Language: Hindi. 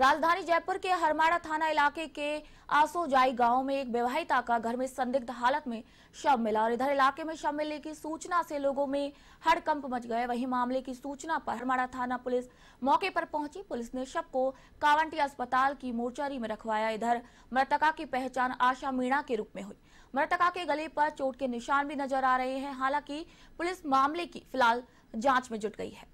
राजधानी जयपुर के हरमाड़ा थाना इलाके के आसोजाई गाँव में एक विवाहिता का घर में संदिग्ध हालत में शव मिला और इधर इलाके में शव मिलने की सूचना से लोगों में हड़कंप मच गए वहीं मामले की सूचना पर हरमाड़ा थाना पुलिस मौके पर पहुँची। पुलिस ने शव को कावंटी अस्पताल की मोर्चरी में रखवाया। इधर मृतका की पहचान आशा मीणा के रूप में हुई। मृतका के गले पर चोट के निशान भी नज़र आ रहे हैं। हालाँकि पुलिस मामले की फ़िलहाल जाँच में जुट गई है।